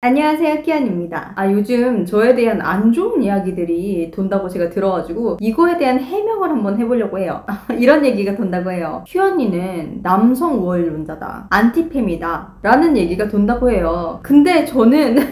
안녕하세요 키안입니다 아 요즘 저에 대한 안 좋은 이야기들이 돈다고 제가 들어가지고 이거에 대한 해명을 한번 해보려고 해요 이런 얘기가 돈다고 해요 큐언니는 남성 우월론자다 안티팸이다 라는 얘기가 돈다고 해요 근데 저는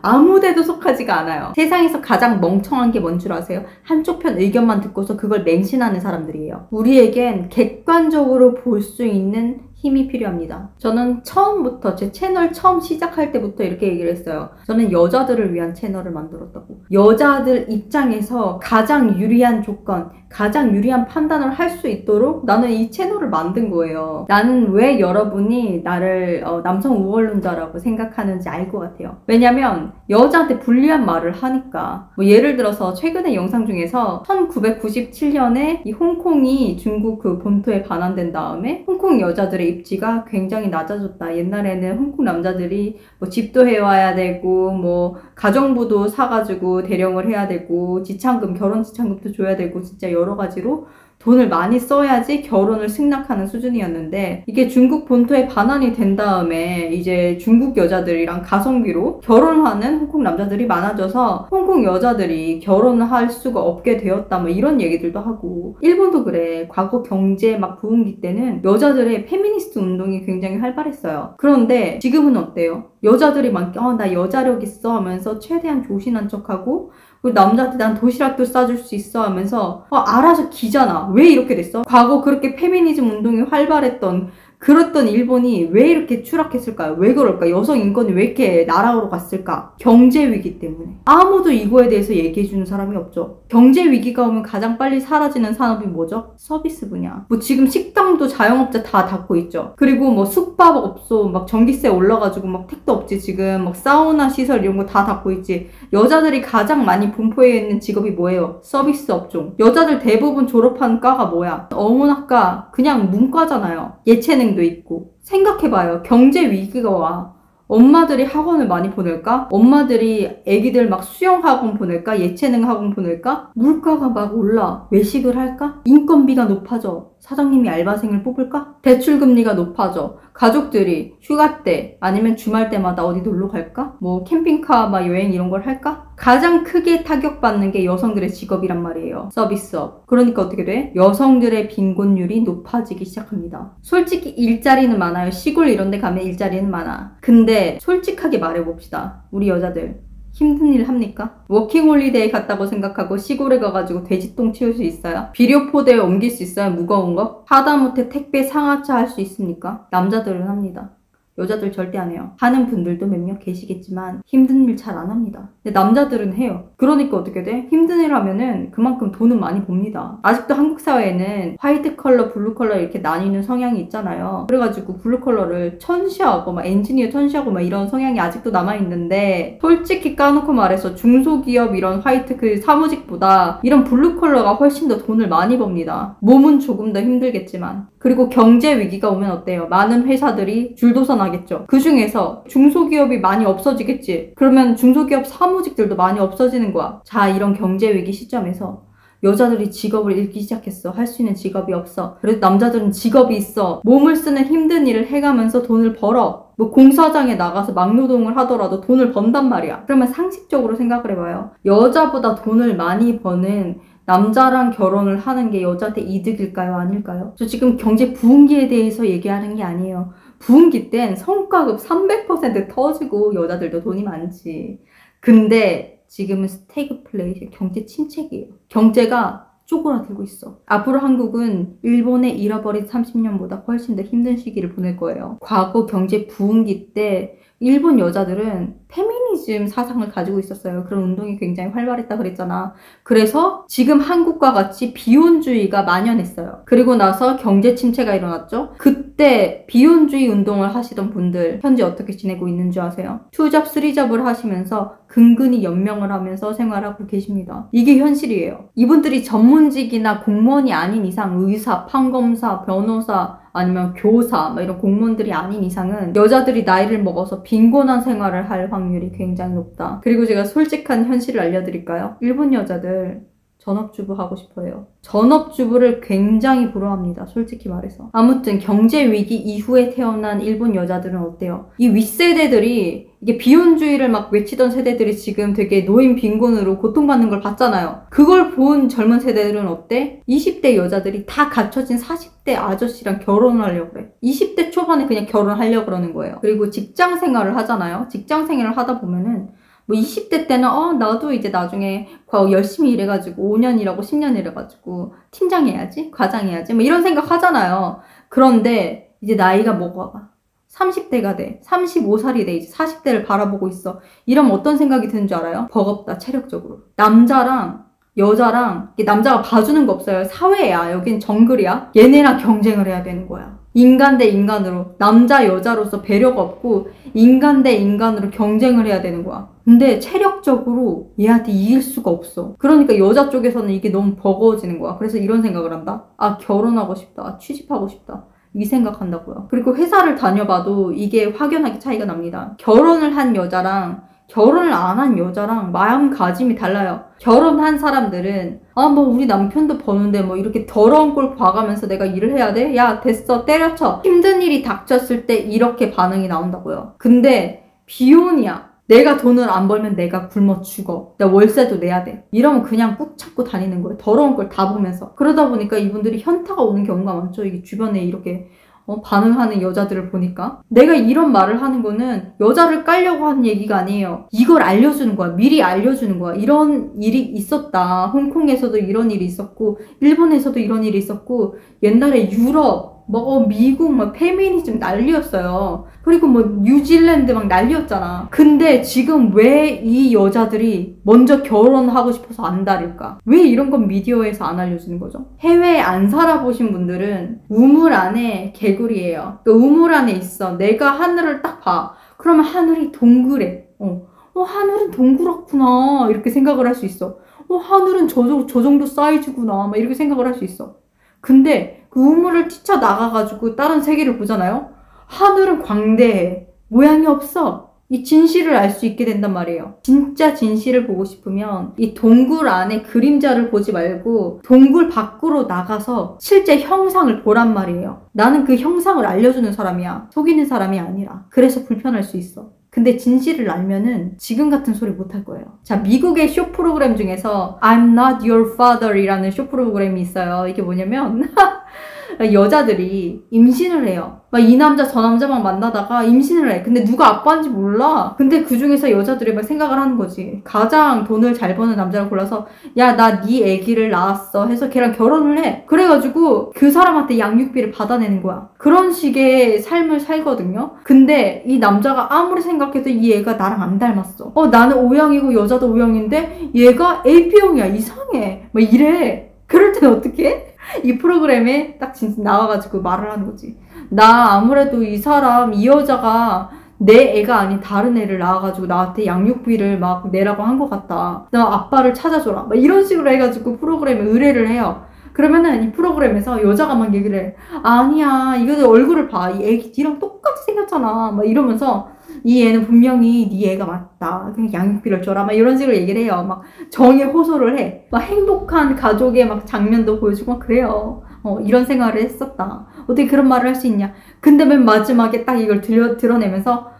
아무데도 속하지가 않아요. 세상에서 가장 멍청한 게 뭔 줄 아세요? 한쪽 편 의견만 듣고서 그걸 맹신하는 사람들이에요. 우리에겐 객관적으로 볼 수 있는 힘이 필요합니다. 저는 처음부터 제 채널 처음 시작할 때부터 이렇게 얘기를 했어요. 저는 여자들을 위한 채널을 만들었다고. 여자들 입장에서 가장 유리한 조건, 가장 유리한 판단을 할 수 있도록 나는 이 채널을 만든 거예요. 나는 왜 여러분이 나를 어, 남성 우월론자라고 생각하는지 알 것 같아요. 왜냐면 여자한테 불리한 말을 하니까 뭐 예를 들어서 최근에 영상 중에서 1997년에 이 홍콩이 중국 그 본토에 반환된 다음에 홍콩 여자들의 입지가 굉장히 낮아졌다. 옛날에는 홍콩 남자들이 뭐 집도 해와야 되고 뭐 가정부도 사가지고 대령을 해야 되고 지창금 결혼 지창금도 줘야 되고 진짜 여러 가지로 돈을 많이 써야지 결혼을 승낙하는 수준이었는데 이게 중국 본토에 반환이 된 다음에 이제 중국 여자들이랑 가성비로 결혼하는 홍콩 남자들이 많아져서 홍콩 여자들이 결혼을 할 수가 없게 되었다 뭐 이런 얘기들도 하고 일본도 그래 과거 경제 막 부흥기 때는 여자들의 페미니스트 운동이 굉장히 활발했어요 그런데 지금은 어때요? 여자들이 막, 어, 나 여자력 있어 하면서 최대한 조신한 척하고 그 남자한테 난 도시락도 싸줄 수 있어 하면서 어, 알아서 기잖아. 왜 이렇게 됐어? 과거 그렇게 페미니즘 운동이 활발했던 그랬던 일본이 왜 이렇게 추락했을까요? 왜 그럴까? 여성 인권이 왜 이렇게 나락으로 갔을까? 경제 위기 때문에. 아무도 이거에 대해서 얘기해주는 사람이 없죠. 경제 위기가 오면 가장 빨리 사라지는 산업이 뭐죠? 서비스 분야. 뭐 지금 식당도 자영업자 다 닫고 있죠. 그리고 뭐 숙박 업소 막 전기세 올라가지고 막 택도 없지 지금 막 사우나 시설 이런 거 다 닫고 있지. 여자들이 가장 많이 분포해 있는 직업이 뭐예요? 서비스 업종. 여자들 대부분 졸업한 과가 뭐야? 어문학과 그냥 문과잖아요. 예체능 학생도 있고 생각해봐요. 경제 위기가 와. 엄마들이 학원을 많이 보낼까? 엄마들이 애기들 막 수영 학원 보낼까? 예체능 학원 보낼까? 물가가 막 올라. 외식을 할까? 인건비가 높아져. 사장님이 알바생을 뽑을까? 대출 금리가 높아져. 가족들이 휴가 때 아니면 주말 때마다 어디 놀러 갈까? 뭐 캠핑카 막 여행 이런 걸 할까? 가장 크게 타격받는 게 여성들의 직업이란 말이에요. 서비스업. 그러니까 어떻게 돼? 여성들의 빈곤율이 높아지기 시작합니다. 솔직히 일자리는 많아요. 시골 이런 데 가면 일자리는 많아. 근데 솔직하게 말해봅시다. 우리 여자들. 힘든 일 합니까? 워킹홀리데이 갔다고 생각하고 시골에 가가지고 돼지똥 치울 수 있어요? 비료포대에 옮길 수 있어요? 무거운 거? 하다못해 택배 상하차 할 수 있습니까? 남자들은 합니다. 여자들 절대 안 해요. 하는 분들도 몇몇 계시겠지만 힘든 일 잘 안 합니다. 근데 남자들은 해요. 그러니까 어떻게 돼? 힘든 일 하면은 그만큼 돈은 많이 법니다. 아직도 한국 사회에는 화이트 컬러, 블루 컬러 이렇게 나뉘는 성향이 있잖아요. 그래가지고 블루 컬러를 천시하고 막 엔지니어 천시하고 막 이런 성향이 아직도 남아있는데 솔직히 까놓고 말해서 중소기업 이런 화이트 그 사무직보다 이런 블루 컬러가 훨씬 더 돈을 많이 법니다. 몸은 조금 더 힘들겠지만 그리고 경제 위기가 오면 어때요? 많은 회사들이 줄도 선 하겠죠. 그 중에서 중소기업이 많이 없어지겠지. 그러면 중소기업 사무직들도 많이 없어지는 거야. 자, 이런 경제 위기 시점에서 여자들이 직업을 잃기 시작했어. 할 수 있는 직업이 없어. 그래도 남자들은 직업이 있어. 몸을 쓰는 힘든 일을 해가면서 돈을 벌어. 뭐 공사장에 나가서 막노동을 하더라도 돈을 번단 말이야. 그러면 상식적으로 생각을 해봐요. 여자보다 돈을 많이 버는 남자랑 결혼을 하는 게 여자한테 이득일까요? 아닐까요? 저 지금 경제 부흥기에 대해서 얘기하는 게 아니에요. 부흥기 땐 성과급 300% 터지고 여자들도 돈이 많지. 근데 지금은 스테이크플레이 경제 침체기예요. 경제가 쪼그라들고 있어. 앞으로 한국은 일본의 잃어버린 30년보다 훨씬 더 힘든 시기를 보낼 거예요. 과거 경제 부흥기 때 일본 여자들은 페미 니즘 사상을 가지고 있었어요. 그런 운동이 굉장히 활발했다 그랬잖아. 그래서 지금 한국과 같이 비혼주의가 만연했어요. 그리고 나서 경제 침체가 일어났죠. 그때 비혼주의 운동을 하시던 분들 현재 어떻게 지내고 있는 줄 아세요? 투잡, 쓰리잡을 하시면서 근근히 연명을 하면서 생활하고 계십니다. 이게 현실이에요. 이분들이 전문직이나 공무원이 아닌 이상 의사, 판검사, 변호사, 아니면 교사 이런 공무원들이 아닌 이상은 여자들이 나이를 먹어서 빈곤한 생활을 할 확률이 굉장히 높다. 그리고 제가 솔직한 현실을 알려드릴까요? 일본 여자들 전업주부 하고 싶어요. 전업주부를 굉장히 부러워합니다. 솔직히 말해서. 아무튼 경제 위기 이후에 태어난 일본 여자들은 어때요? 이 윗세대들이 이게 비혼주의를 막 외치던 세대들이 지금 되게 노인 빈곤으로 고통받는 걸 봤잖아요. 그걸 본 젊은 세대들은 어때? 20대 여자들이 다 갖춰진 40대 아저씨랑 결혼하려고 그래. 20대 초반에 그냥 결혼하려고 그러는 거예요. 그리고 직장 생활을 하잖아요. 직장 생활을 하다 보면은 뭐 20대 때는 어 나도 이제 나중에 열심히 일해가지고 5년 일하고 10년 일해가지고 팀장 해야지 과장 해야지 뭐 이런 생각 하잖아요. 그런데 이제 나이가 먹어가 30대가 돼. 35살이 돼. 이제 40대를 바라보고 있어. 이러면 어떤 생각이 드는 줄 알아요? 버겁다 체력적으로. 남자랑 여자랑 남자가 봐주는 거 없어요. 사회야. 여긴 정글이야. 얘네랑 경쟁을 해야 되는 거야 인간 대 인간으로 남자 여자로서 배려가 없고 인간 대 인간으로 경쟁을 해야 되는 거야. 근데 체력적으로 얘한테 이길 수가 없어. 그러니까 여자 쪽에서는 이게 너무 버거워지는 거야. 그래서 이런 생각을 한다. 아 결혼하고 싶다. 취직하고 싶다. 이 생각한다고요. 그리고 회사를 다녀봐도 이게 확연하게 차이가 납니다. 결혼을 한 여자랑 결혼을 안 한 여자랑 마음가짐이 달라요. 결혼한 사람들은 아 뭐 우리 남편도 버는데 뭐 이렇게 더러운 꼴 봐가면서 내가 일을 해야 돼? 야 됐어 때려쳐. 힘든 일이 닥쳤을 때 이렇게 반응이 나온다고요. 근데 비혼이야. 내가 돈을 안 벌면 내가 굶어 죽어. 나 월세도 내야 돼. 이러면 그냥 꾹 참고 다니는 거예요. 더러운 걸 다 보면서. 그러다 보니까 이분들이 현타가 오는 경우가 많죠. 이게 주변에 이렇게 어, 반응하는 여자들을 보니까 내가 이런 말을 하는 거는 여자를 깔려고 하는 얘기가 아니에요. 이걸 알려주는 거야. 미리 알려주는 거야. 이런 일이 있었다. 홍콩에서도 이런 일이 있었고 일본에서도 이런 일이 있었고 옛날에 유럽 뭐 미국 막 페미니즘 난리였어요. 그리고 뭐 뉴질랜드 막 난리였잖아. 근데 지금 왜 이 여자들이 먼저 결혼하고 싶어서 안달일까? 왜 이런 건 미디어에서 안 알려주는 거죠? 해외에 안 살아보신 분들은 우물 안에 개구리예요. 그 우물 안에 있어. 내가 하늘을 딱 봐. 그러면 하늘이 동그래. 어, 어 하늘은 동그랗구나. 이렇게 생각을 할 수 있어. 어, 하늘은 저, 저 정도 사이즈구나. 막 이렇게 생각을 할 수 있어. 근데 그 우물을 뛰쳐나가가지고 다른 세계를 보잖아요? 하늘은 광대해. 모양이 없어. 이 진실을 알 수 있게 된단 말이에요. 진짜 진실을 보고 싶으면 이 동굴 안에 그림자를 보지 말고 동굴 밖으로 나가서 실제 형상을 보란 말이에요. 나는 그 형상을 알려주는 사람이야. 속이는 사람이 아니라. 그래서 불편할 수 있어. 근데 진실을 알면은 지금 같은 소리 못 할 거예요. 자, 미국의 쇼 프로그램 중에서 I'm not your father 이라는 쇼 프로그램이 있어요. 이게 뭐냐면 여자들이 임신을 해요. 막 이 남자 저 남자 막 만나다가 임신을 해. 근데 누가 아빠인지 몰라. 근데 그 중에서 여자들이 막 생각을 하는 거지. 가장 돈을 잘 버는 남자를 골라서 야 나네 애기를 낳았어 해서 걔랑 결혼을 해. 그래가지고 그 사람한테 양육비를 받아내는 거야. 그런 식의 삶을 살거든요. 근데 이 남자가 아무리 생각해도 이 애가 나랑 안 닮았어. 어 나는 O형이고 여자도 O형인데 얘가 AB형이야 이상해. 막 이래. 그럴 때는 어떻게? 이 프로그램에 딱 진짜 나와가지고 말을 하는 거지. 나 아무래도 이 사람, 이 여자가 내 애가 아닌 다른 애를 낳아가지고 나한테 양육비를 막 내라고 한 것 같다. 나 아빠를 찾아줘라. 막 이런 식으로 해가지고 프로그램에 의뢰를 해요. 그러면은 이 프로그램에서 여자가 막 얘기를 해. 아니야, 이거 얼굴을 봐. 이 애기 니랑 똑같이 생겼잖아. 막 이러면서 이 애는 분명히 네 애가 맞다. 그냥 양육비를 줘라. 막 이런 식으로 얘기를 해요. 막 정에 호소를 해. 막 행복한 가족의 막 장면도 보여주고 막 그래요. 어, 이런 생활을 했었다. 어떻게 그런 말을 할 수 있냐. 근데 맨 마지막에 딱 이걸 들려, 드러내면서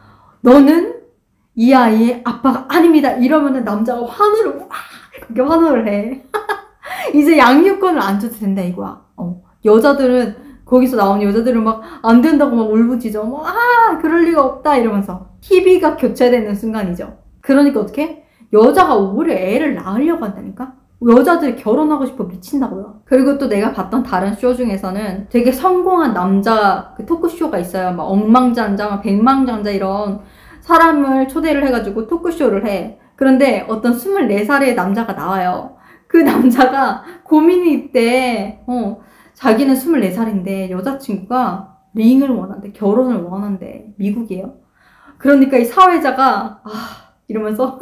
너는 이 아이의 아빠가 아닙니다. 이러면은 남자가 환호를, 와! 그렇게 환호를 해. 이제 양육권을 안 줘도 된다 이거야. 어. 여자들은 거기서 나온 여자들은 막 안 된다고 막 울부짖어. 뭐, 아, 그럴 리가 없다. 이러면서. TV가 교체되는 순간이죠. 그러니까 어떻게? 여자가 오히려 애를 낳으려고 한다니까? 여자들이 결혼하고 싶어 미친다고요. 그리고 또 내가 봤던 다른 쇼 중에서는 되게 성공한 남자 그 토크쇼가 있어요. 막 억망장자, 막 백망장자 이런 사람을 초대를 해가지고 토크쇼를 해. 그런데 어떤 24살의 남자가 나와요. 그 남자가 고민이 있대. 어, 자기는 24살인데 여자친구가 링을 원한대. 결혼을 원한대. 미국이에요. 그러니까 이 사회자가 아 이러면서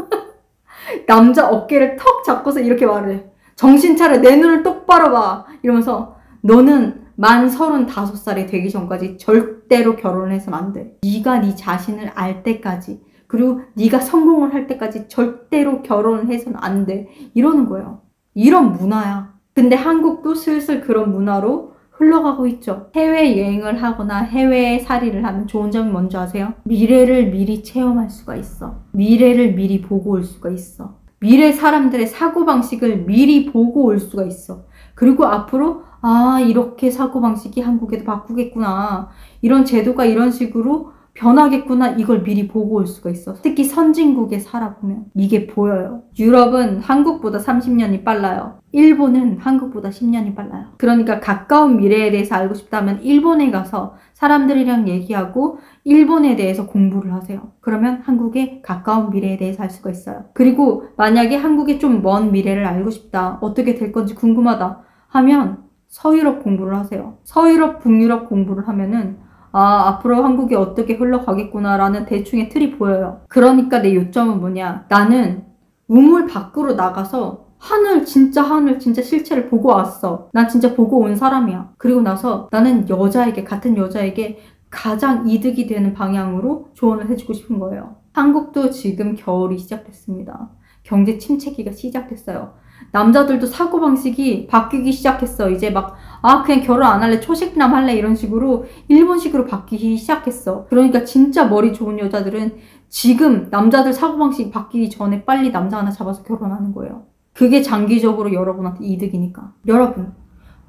남자 어깨를 턱 잡고서 이렇게 말해. 정신 차려 내 눈을 똑바로 봐. 이러면서 너는 만 35살이 되기 전까지 절대로 결혼을 해서는 안 돼. 네가 네 자신을 알 때까지 그리고 네가 성공을 할 때까지 절대로 결혼을 해서는 안 돼. 이러는 거예요. 이런 문화야. 근데 한국도 슬슬 그런 문화로 흘러가고 있죠. 해외 여행을 하거나 해외에 살이를 하면 좋은 점이 뭔지 아세요? 미래를 미리 체험할 수가 있어. 미래를 미리 보고 올 수가 있어. 미래 사람들의 사고방식을 미리 보고 올 수가 있어. 그리고 앞으로, 아, 이렇게 사고방식이 한국에도 바꾸겠구나. 이런 제도가 이런 식으로 변하겠구나 이걸 미리 보고 올 수가 있어. 특히 선진국에 살아보면 이게 보여요. 유럽은 한국보다 30년이 빨라요. 일본은 한국보다 10년이 빨라요. 그러니까 가까운 미래에 대해서 알고 싶다면 일본에 가서 사람들이랑 얘기하고 일본에 대해서 공부를 하세요. 그러면 한국의 가까운 미래에 대해서 알 수가 있어요. 그리고 만약에 한국의 좀 먼 미래를 알고 싶다. 어떻게 될 건지 궁금하다. 하면 서유럽 공부를 하세요. 서유럽, 북유럽 공부를 하면은 아, 앞으로 한국이 어떻게 흘러가겠구나라는 대충의 틀이 보여요. 그러니까 내 요점은 뭐냐. 나는 우물 밖으로 나가서 하늘, 진짜 하늘, 진짜 실체를 보고 왔어. 난 진짜 보고 온 사람이야. 그리고 나서 나는 여자에게, 같은 여자에게 가장 이득이 되는 방향으로 조언을 해주고 싶은 거예요. 한국도 지금 겨울이 시작됐습니다. 경제 침체기가 시작됐어요. 남자들도 사고방식이 바뀌기 시작했어. 이제 막, 아, 그냥 결혼 안 할래. 초식남 할래. 이런 식으로 일본식으로 바뀌기 시작했어. 그러니까 진짜 머리 좋은 여자들은 지금 남자들 사고방식이 바뀌기 전에 빨리 남자 하나 잡아서 결혼하는 거예요. 그게 장기적으로 여러분한테 이득이니까. 여러분,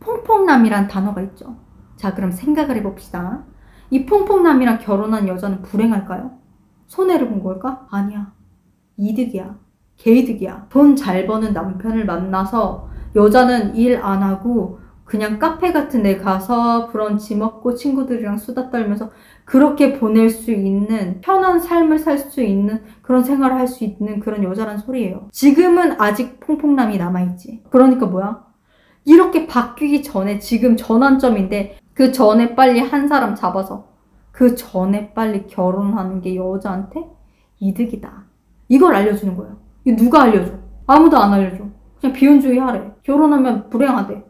퐁퐁남이란 단어가 있죠. 자, 그럼 생각을 해봅시다. 이 퐁퐁남이랑 결혼한 여자는 불행할까요? 손해를 본 걸까? 아니야. 이득이야. 개이득이야. 돈 잘 버는 남편을 만나서 여자는 일 안 하고 그냥 카페 같은 데 가서 브런치 먹고 친구들이랑 수다 떨면서 그렇게 보낼 수 있는 편한 삶을 살 수 있는 그런 생활을 할 수 있는 그런 여자란 소리예요. 지금은 아직 퐁퐁남이 남아있지. 그러니까 뭐야? 이렇게 바뀌기 전에 지금 전환점인데 그 전에 빨리 한 사람 잡아서 그 전에 빨리 결혼하는 게 여자한테 이득이다. 이걸 알려주는 거예요. 이 누가 알려줘? 아무도 안 알려줘. 그냥 비혼주의 하래. 결혼하면 불행하대.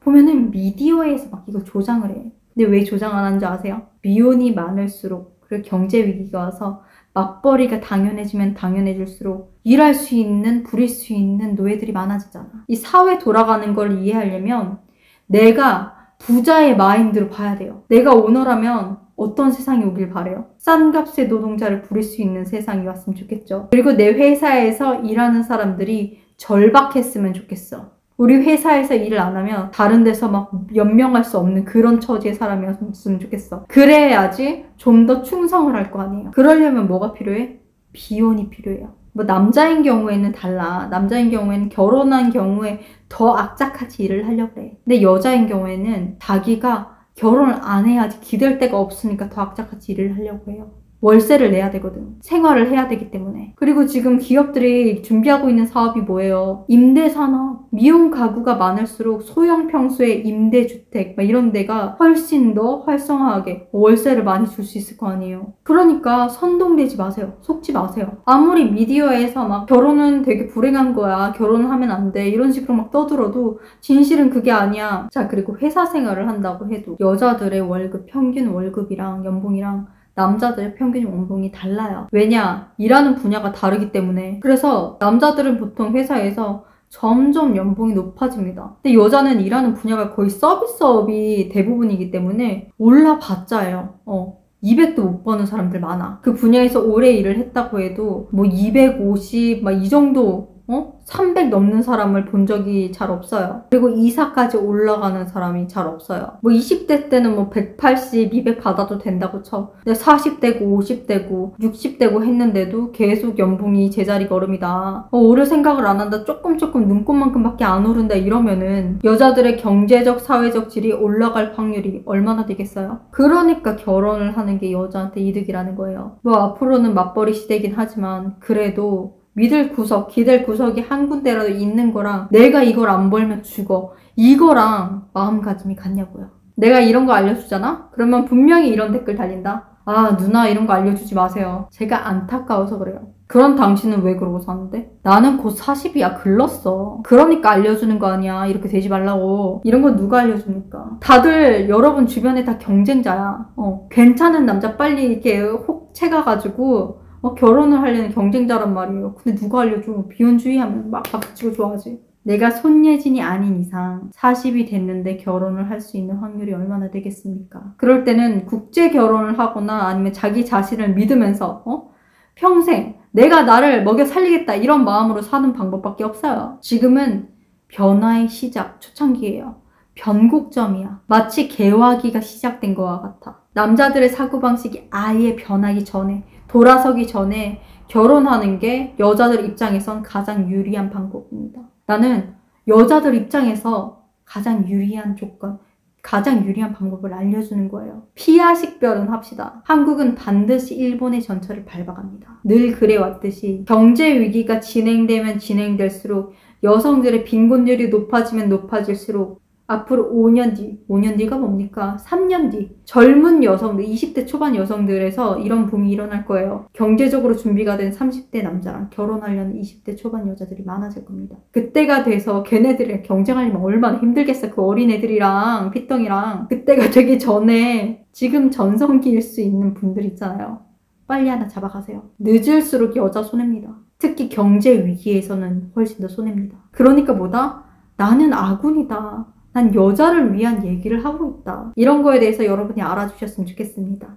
보면은 미디어에서 막 이거 조장을 해. 근데 왜 조장 안 하는지 아세요? 미혼이 많을수록 그리고 경제 위기가 와서 맞벌이가 당연해지면 당연해질수록 일할 수 있는 부릴 수 있는 노예들이 많아지잖아. 이 사회 돌아가는 걸 이해하려면 내가 부자의 마인드로 봐야 돼요. 내가 오너라면 어떤 세상이 오길 바래요? 싼 값의 노동자를 부릴 수 있는 세상이 왔으면 좋겠죠. 그리고 내 회사에서 일하는 사람들이 절박했으면 좋겠어. 우리 회사에서 일을 안 하면 다른 데서 막 연명할 수 없는 그런 처지의 사람이었으면 좋겠어. 그래야지 좀 더 충성을 할 거 아니에요. 그러려면 뭐가 필요해? 비혼이 필요해요. 뭐 남자인 경우에는 달라. 남자인 경우에는 결혼한 경우에 더 악착같이 일을 하려고 그래. 근데 여자인 경우에는 자기가 결혼을 안 해야지 기댈 데가 없으니까 더 악착같이 일을 하려고 해요. 월세를 내야 되거든. 생활을 해야 되기 때문에. 그리고 지금 기업들이 준비하고 있는 사업이 뭐예요? 임대산업. 미용 가구가 많을수록 소형 평수의 임대주택, 막 이런 데가 훨씬 더 활성화하게 월세를 많이 줄 수 있을 거 아니에요. 그러니까 선동되지 마세요. 속지 마세요. 아무리 미디어에서 막 결혼은 되게 불행한 거야. 결혼을 하면 안 돼. 이런 식으로 막 떠들어도 진실은 그게 아니야. 자, 그리고 회사 생활을 한다고 해도 여자들의 월급, 평균 월급이랑 연봉이랑 남자들의 평균 연봉이 달라요. 왜냐? 일하는 분야가 다르기 때문에. 그래서 남자들은 보통 회사에서 점점 연봉이 높아집니다. 근데 여자는 일하는 분야가 거의 서비스업이 대부분이기 때문에 올라봤자예요. 어. 200도 못 버는 사람들 많아. 그 분야에서 오래 일을 했다고 해도 뭐 250, 막 이 정도 어? 300 넘는 사람을 본 적이 잘 없어요. 그리고 이사까지 올라가는 사람이 잘 없어요. 뭐 20대 때는 뭐 180, 200 받아도 된다고 쳐. 근데 40대고 50대고 60대고 했는데도 계속 연봉이 제자리 걸음이다. 어, 오를 생각을 안 한다. 조금 조금 눈꽃만큼밖에 안 오른다 이러면은 여자들의 경제적, 사회적 질이 올라갈 확률이 얼마나 되겠어요? 그러니까 결혼을 하는 게 여자한테 이득이라는 거예요. 뭐 앞으로는 맞벌이 시대긴 하지만 그래도 믿을 구석, 기댈 구석이 한 군데라도 있는 거랑 내가 이걸 안 벌면 죽어. 이거랑 마음가짐이 같냐고요. 내가 이런 거 알려주잖아? 그러면 분명히 이런 댓글 달린다. 아, 누나 이런 거 알려주지 마세요. 제가 안타까워서 그래요. 그럼 당신은 왜 그러고 사는데? 나는 곧 40이야. 글렀어. 그러니까 알려주는 거 아니야. 이렇게 되지 말라고. 이런 거 누가 알려줍니까? 다들 여러분 주변에 다 경쟁자야. 어, 괜찮은 남자 빨리 이렇게 혹 채가가지고 막 결혼을 하려는 경쟁자란 말이에요. 근데 누가 알려줘? 비혼주의 하면 막 박수치고 좋아하지. 내가 손예진이 아닌 이상 40이 됐는데 결혼을 할 수 있는 확률이 얼마나 되겠습니까? 그럴 때는 국제 결혼을 하거나 아니면 자기 자신을 믿으면서 어? 평생 내가 나를 먹여 살리겠다 이런 마음으로 사는 방법밖에 없어요. 지금은 변화의 시작, 초창기예요. 변곡점이야. 마치 개화기가 시작된 거와 같아. 남자들의 사고방식이 아예 변하기 전에, 돌아서기 전에 결혼하는 게 여자들 입장에선 가장 유리한 방법입니다. 나는 여자들 입장에서 가장 유리한 조건, 가장 유리한 방법을 알려주는 거예요. 피하 식별은 합시다. 한국은 반드시 일본의 전철을 밟아갑니다. 늘 그래왔듯이 경제 위기가 진행되면 진행될수록 여성들의 빈곤율이 높아지면 높아질수록 앞으로 5년 뒤, 5년 뒤가 뭡니까? 3년 뒤 젊은 여성들, 20대 초반 여성들에서 이런 붐이 일어날 거예요. 경제적으로 준비가 된 30대 남자랑 결혼하려는 20대 초반 여자들이 많아질 겁니다. 그때가 돼서 걔네들이랑 경쟁하려면 얼마나 힘들겠어. 그 어린애들이랑 피덩이랑 그때가 되기 전에 지금 전성기일 수 있는 분들 있잖아요. 빨리 하나 잡아가세요. 늦을수록 여자 손해입니다. 특히 경제 위기에서는 훨씬 더 손해입니다. 그러니까 뭐다? 나는 아군이다. 난 여자를 위한 얘기를 하고 있다. 이런 거에 대해서 여러분이 알아주셨으면 좋겠습니다.